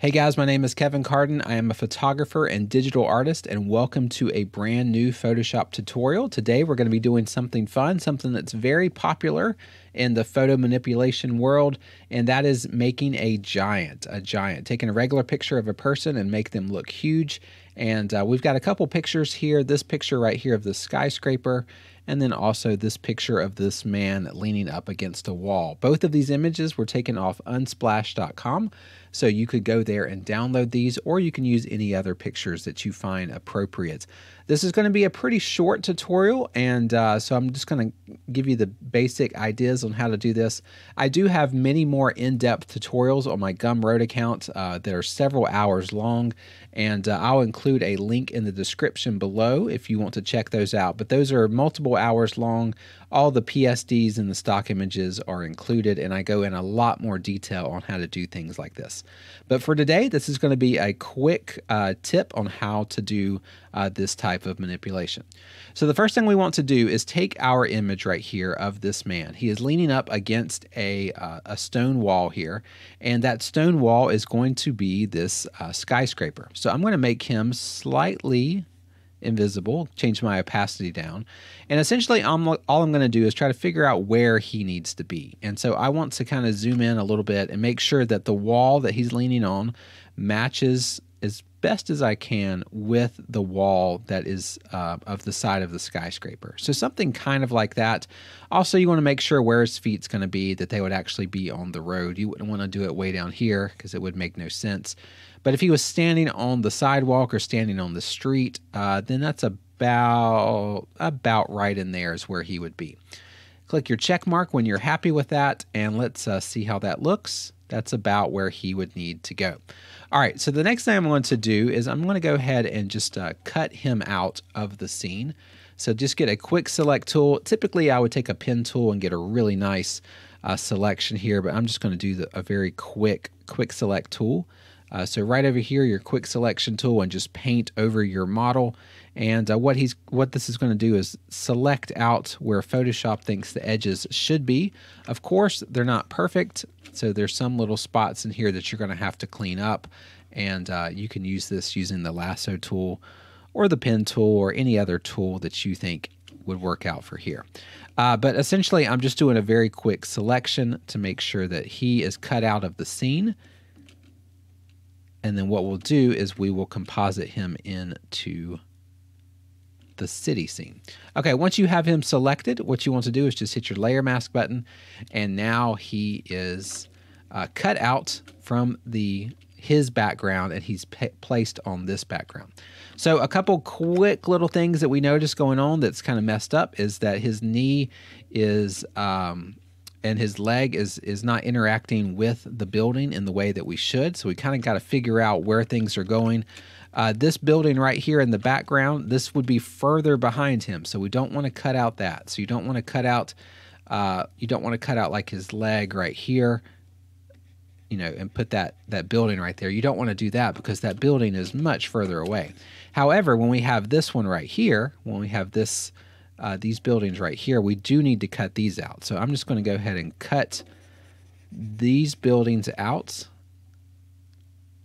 Hey guys, my name is Kevin Carden. I am a photographer and digital artist, and welcome to a brand new Photoshop tutorial. Today we're going to be doing something fun, something that's very popular in the photo manipulation world, and that is making a giant. A giant, taking a regular picture of a person and make them look huge. And uh, we've got a couple pictures here. This picture right here of the skyscraper, and then also this picture of this man leaning up against a wall. Both of these images were taken off unsplash.com, so you could go there and download these, or you can use any other pictures that you find appropriate. This is going to be a pretty short tutorial, and uh, so I'm just going to give you the basic ideas on how to do this. I do have many more in-depth tutorials on my Gumroad account uh, that are several hours long, and uh, I'll include a link in the description below if you want to check those out. But those are multiple hours long. All the PSDs and the stock images are included, and I go in a lot more detail on how to do things like this. But for today, this is going to be a quick uh, tip on how to do uh, this type of manipulation. So the first thing we want to do is take our image right here of this man. He is leaning up against a, uh, a stone wall here, and that stone wall is going to be this uh, skyscraper. So I'm going to make him slightly invisible, change my opacity down. And essentially, I'm, all I'm going to do is try to figure out where he needs to be. And so I want to kind of zoom in a little bit and make sure that the wall that he's leaning on matches as best as I can with the wall that is uh, of the side of the skyscraper. So something kind of like that. Also, you want to make sure where his feet's going to be, that they would actually be on the road. You wouldn't want to do it way down here because it would make no sense. But if he was standing on the sidewalk or standing on the street, uh, then that's about about right in there is where he would be. Click your check mark when you're happy with that, and let's uh, see how that looks. That's about where he would need to go. All right, so the next thing I'm going to do is I'm going to go ahead and just uh, cut him out of the scene. So just get a quick select tool. Typically, I would take a pen tool and get a really nice uh, selection here, but I'm just going to do the, a very quick, quick select tool. Uh, so right over here, your quick selection tool and just paint over your model. And uh, what he's what this is going to do is select out where Photoshop thinks the edges should be. Of course, they're not perfect, so there's some little spots in here that you're going to have to clean up. And uh, you can use this using the lasso tool or the pen tool or any other tool that you think would work out for here. Uh, but essentially, I'm just doing a very quick selection to make sure that he is cut out of the scene and then what we'll do is we will composite him into the city scene. Okay, once you have him selected, what you want to do is just hit your layer mask button, and now he is uh, cut out from the his background and he's placed on this background. So a couple quick little things that we notice going on that's kind of messed up is that his knee is um, and his leg is is not interacting with the building in the way that we should. So we kind of got to figure out where things are going. Uh, this building right here in the background, this would be further behind him, so we don't want to cut out that. So you don't want to cut out, uh, you don't want to cut out like his leg right here, you know, and put that that building right there. You don't want to do that because that building is much further away. However, when we have this one right here, when we have this uh, these buildings right here, we do need to cut these out. So I'm just going to go ahead and cut these buildings out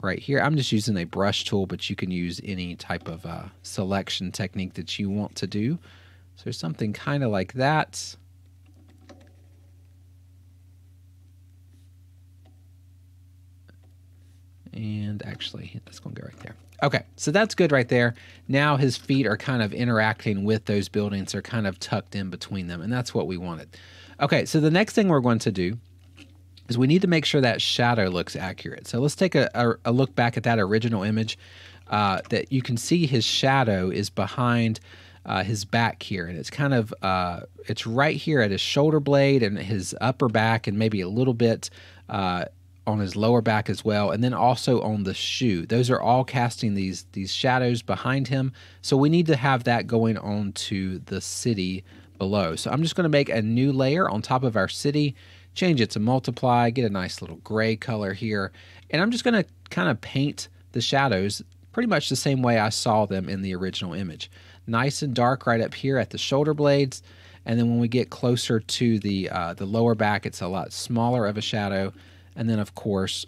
right here. I'm just using a brush tool, but you can use any type of uh, selection technique that you want to do. So something kind of like that. And actually, that's going to go right there. Okay, so that's good right there. Now his feet are kind of interacting with those buildings. They're kind of tucked in between them, and that's what we wanted. Okay, so the next thing we're going to do is we need to make sure that shadow looks accurate. So let's take a, a, a look back at that original image uh, that you can see his shadow is behind uh, his back here, and it's kind of uh, it's right here at his shoulder blade and his upper back, and maybe a little bit uh, on his lower back as well, and then also on the shoe. Those are all casting these these shadows behind him. So we need to have that going on to the city below. So I'm just going to make a new layer on top of our city, change it to multiply, get a nice little gray color here, and I'm just going to kind of paint the shadows pretty much the same way I saw them in the original image. Nice and dark right up here at the shoulder blades, and then when we get closer to the uh, the lower back, it's a lot smaller of a shadow and then, of course,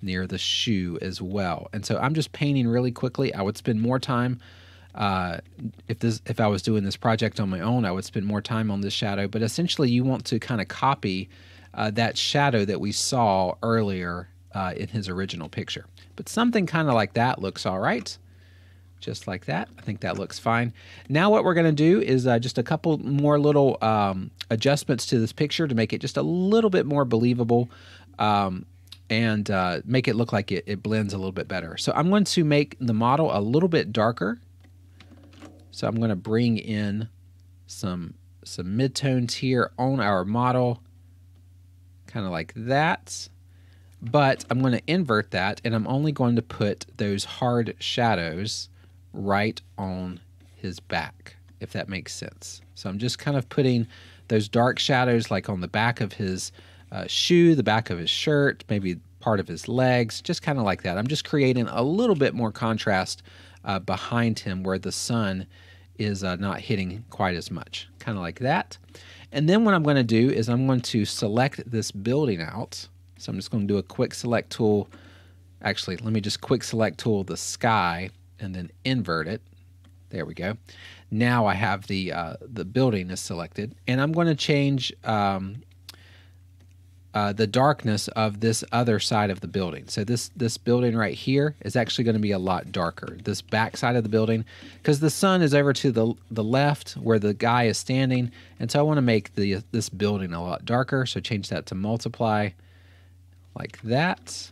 near the shoe as well. And so I'm just painting really quickly. I would spend more time uh, if this if I was doing this project on my own, I would spend more time on this shadow. But essentially, you want to kind of copy uh, that shadow that we saw earlier uh, in his original picture. But something kind of like that looks all right. Just like that. I think that looks fine. Now what we're going to do is uh, just a couple more little um, adjustments to this picture to make it just a little bit more believable. Um, and uh, make it look like it, it blends a little bit better. So I'm going to make the model a little bit darker. So I'm going to bring in some some midtones here on our model, kind of like that. But I'm going to invert that, and I'm only going to put those hard shadows right on his back, if that makes sense. So I'm just kind of putting those dark shadows like on the back of his uh, shoe, the back of his shirt, maybe part of his legs, just kind of like that. I'm just creating a little bit more contrast uh, behind him where the sun is uh, not hitting quite as much, kind of like that. And then what I'm going to do is I'm going to select this building out. So I'm just going to do a quick select tool. Actually, let me just quick select tool the sky and then invert it. There we go. Now I have the uh, the building is selected, and I'm going to change um, uh, the darkness of this other side of the building. So this this building right here is actually going to be a lot darker. This back side of the building, because the sun is over to the the left where the guy is standing, and so I want to make the this building a lot darker. So change that to multiply, like that.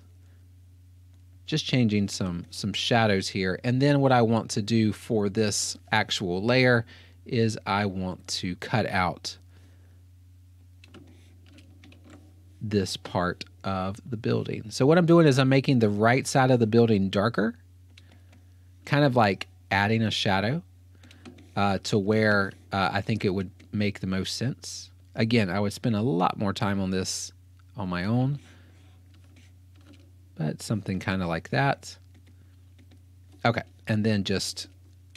Just changing some some shadows here, and then what I want to do for this actual layer is I want to cut out this part of the building. So what I'm doing is I'm making the right side of the building darker, kind of like adding a shadow uh, to where uh, I think it would make the most sense. Again, I would spend a lot more time on this on my own, but something kind of like that. Okay, and then just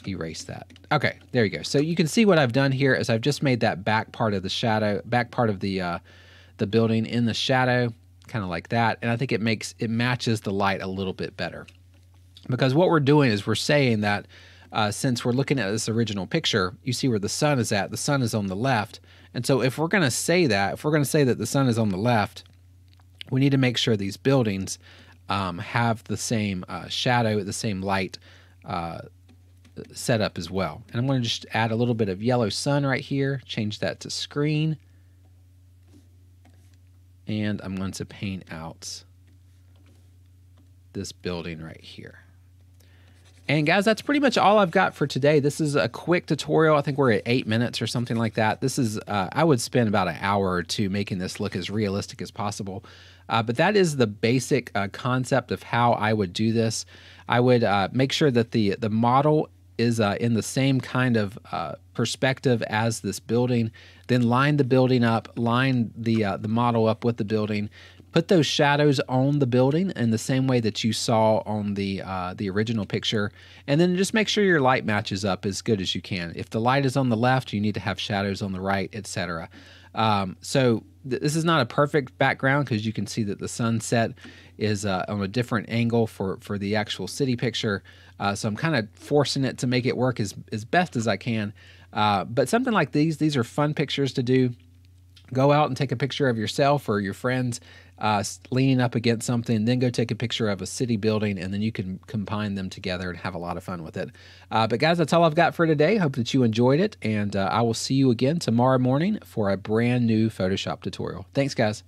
erase that. Okay, there you go. So you can see what I've done here is I've just made that back part of the shadow, back part of the uh, the building in the shadow, kind of like that. And I think it makes it matches the light a little bit better. Because what we're doing is we're saying that uh, since we're looking at this original picture, you see where the sun is at, the sun is on the left. And so if we're going to say that, if we're going to say that the sun is on the left, we need to make sure these buildings um, have the same uh, shadow, the same light uh, setup as well. And I'm going to just add a little bit of yellow sun right here, change that to screen and I'm going to paint out this building right here. And guys, that's pretty much all I've got for today. This is a quick tutorial. I think we're at eight minutes or something like that. This is, uh, I would spend about an hour or two making this look as realistic as possible. Uh, but that is the basic uh, concept of how I would do this. I would uh, make sure that the, the model is uh, in the same kind of uh, perspective as this building. Then line the building up, line the uh, the model up with the building. Put those shadows on the building in the same way that you saw on the uh, the original picture, and then just make sure your light matches up as good as you can. If the light is on the left, you need to have shadows on the right, etc. Um, so th this is not a perfect background because you can see that the sunset is uh, on a different angle for for the actual city picture. Uh, so I'm kind of forcing it to make it work as, as best as I can. Uh, but something like these, these are fun pictures to do. Go out and take a picture of yourself or your friends uh, leaning up against something, then go take a picture of a city building, and then you can combine them together and have a lot of fun with it. Uh, but guys, that's all I've got for today. Hope that you enjoyed it, and uh, I will see you again tomorrow morning for a brand new Photoshop tutorial. Thanks, guys.